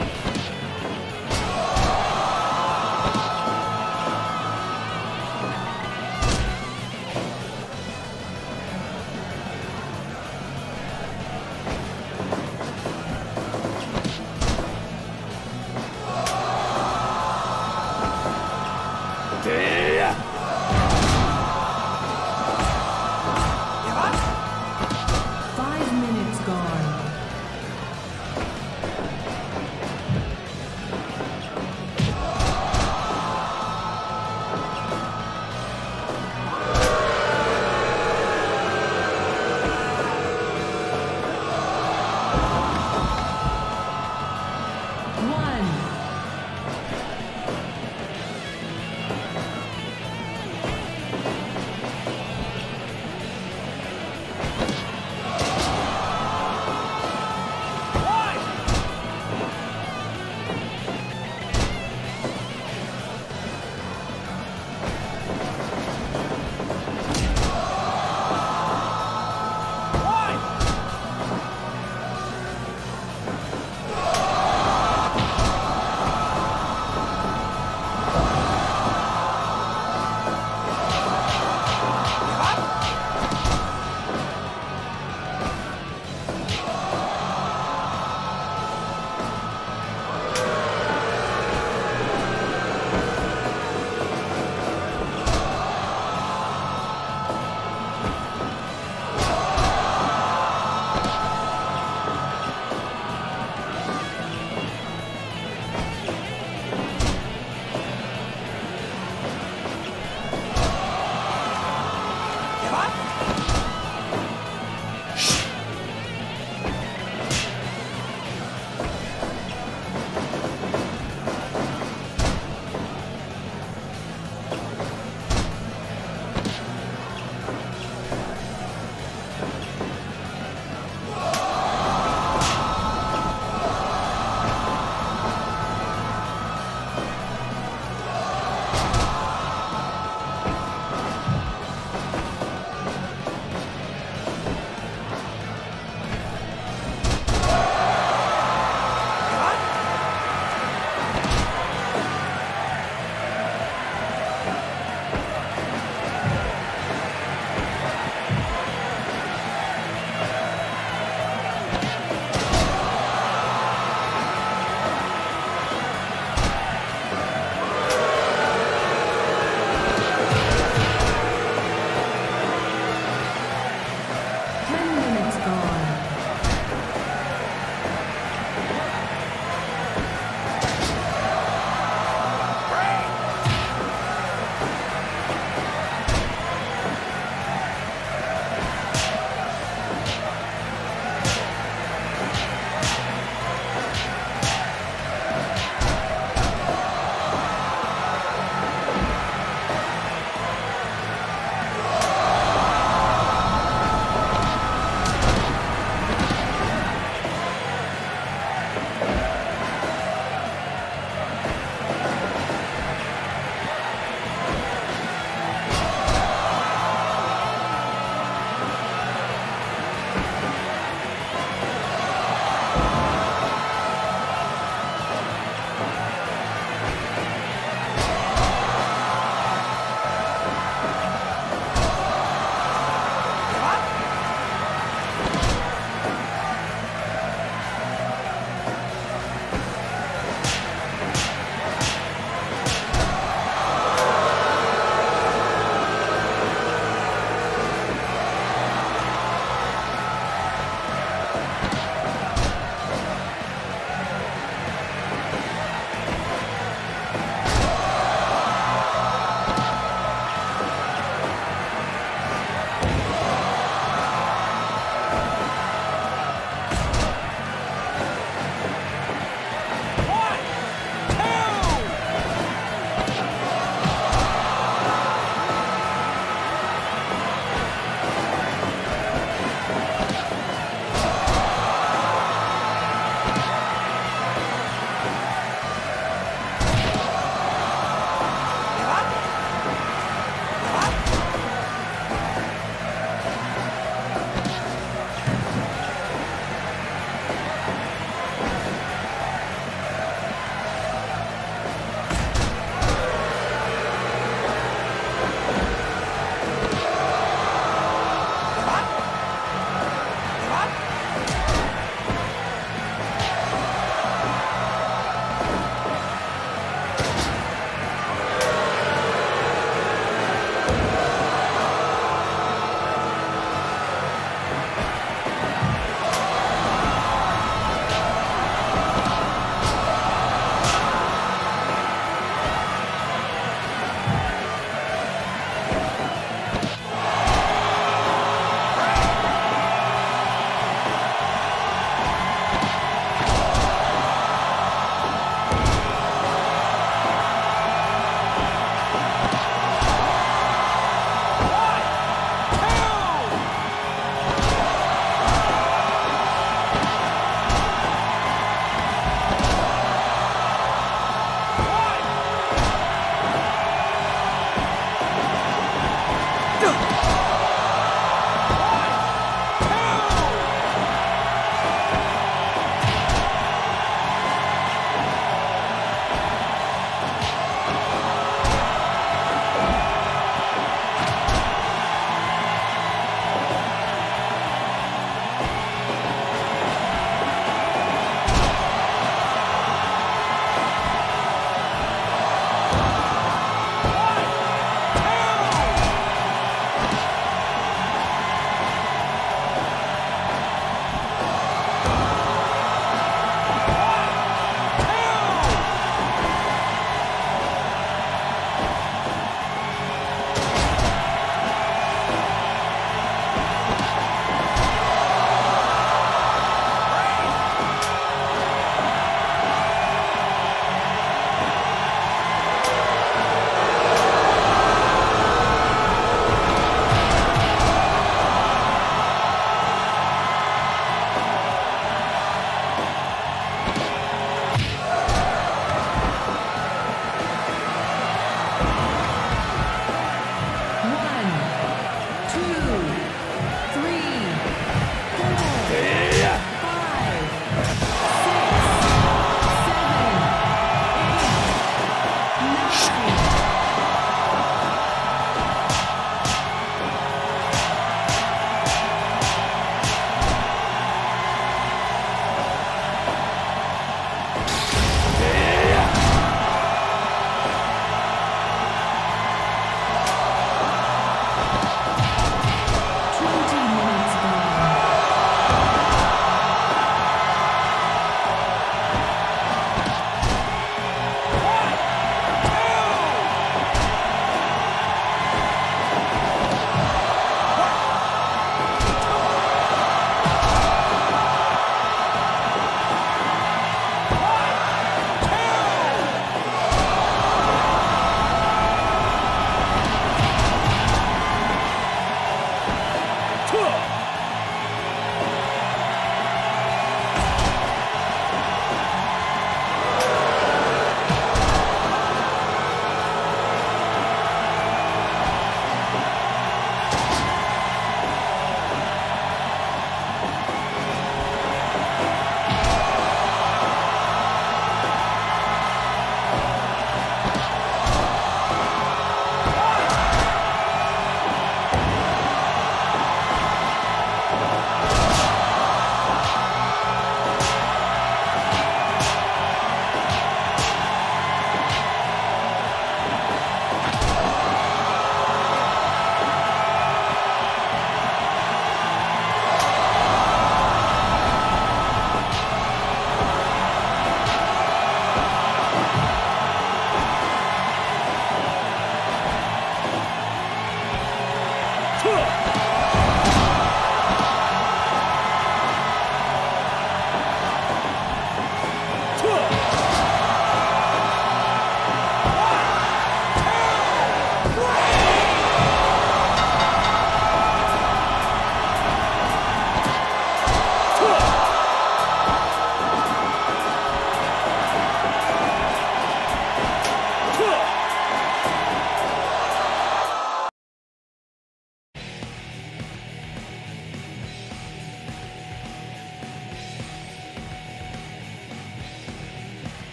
Bye. one.